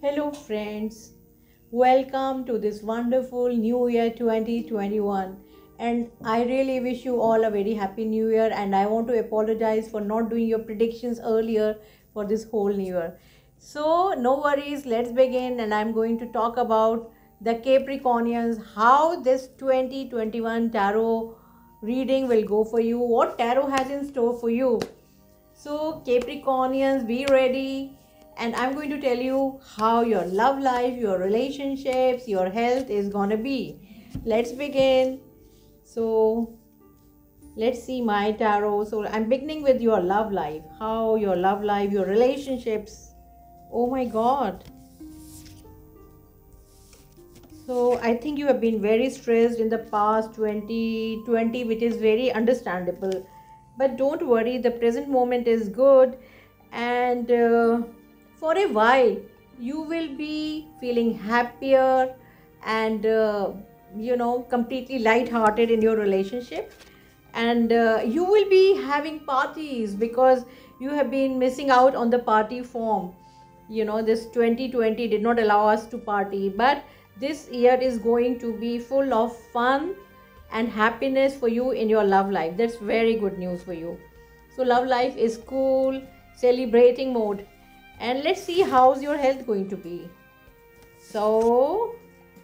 Hello, friends. Welcome to this wonderful New Year 2021. And I really wish you all a very happy New Year. And I want to apologize for not doing your predictions earlier for this whole New Year. So, no worries, let's begin. And I'm going to talk about the Capricornians, how this 2021 tarot reading will go for you, what tarot has in store for you. So, Capricornians, be ready and I'm going to tell you how your love life, your relationships, your health is gonna be. Let's begin. So, let's see my tarot. So, I'm beginning with your love life. How your love life, your relationships. Oh my god. So, I think you have been very stressed in the past 2020, which is very understandable. But don't worry, the present moment is good and uh, for a while you will be feeling happier and uh, you know completely light-hearted in your relationship. And uh, you will be having parties because you have been missing out on the party form. You know this 2020 did not allow us to party but this year is going to be full of fun and happiness for you in your love life. That's very good news for you. So love life is cool celebrating mode and let's see how's your health going to be. So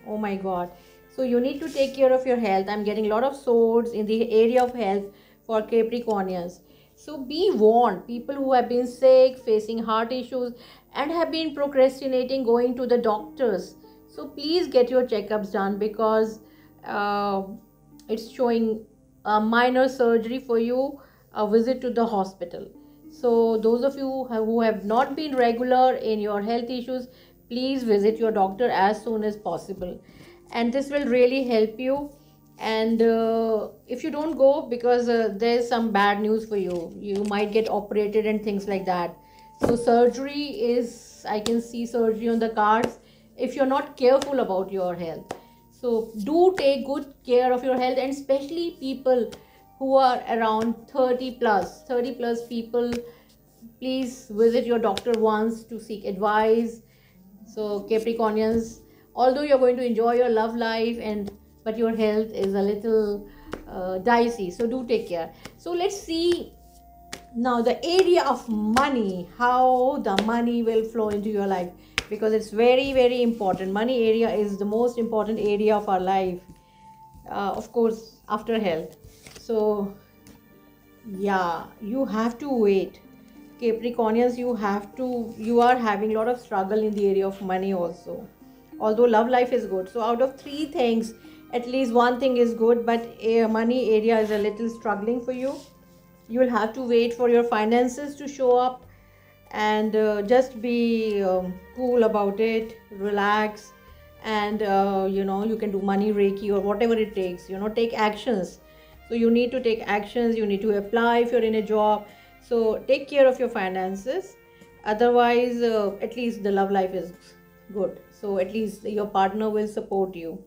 oh my god. So you need to take care of your health. I'm getting a lot of swords in the area of health for capricornians. So be warned. People who have been sick facing heart issues and have been procrastinating going to the doctors. So please get your checkups done because uh, it's showing a minor surgery for you a visit to the hospital so those of you who have not been regular in your health issues, please visit your doctor as soon as possible. And this will really help you. And uh, if you don't go because uh, there's some bad news for you, you might get operated and things like that. So surgery is, I can see surgery on the cards if you're not careful about your health. So do take good care of your health and especially people who are around 30 plus 30 plus people please visit your doctor once to seek advice. So capricornians although you're going to enjoy your love life and but your health is a little uh, dicey so do take care. So let's see now the area of money how the money will flow into your life because it's very very important. Money area is the most important area of our life. Uh, of course after health so yeah you have to wait. Capricornians you have to you are having a lot of struggle in the area of money also. Although love life is good. So out of three things at least one thing is good but a money area is a little struggling for you. You will have to wait for your finances to show up and uh, just be um, cool about it relax and uh, you know you can do money reiki or whatever it takes you know take actions so you need to take actions you need to apply if you're in a job. So take care of your finances. Otherwise uh, at least the love life is good. So at least your partner will support you.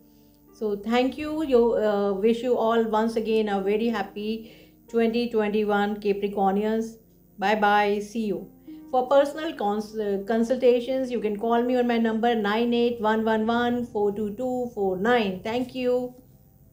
So thank you. You uh, wish you all once again a very happy 2021 capricornians. Bye bye see you. For personal cons- uh, consultations you can call me on my number 98111 42249 thank you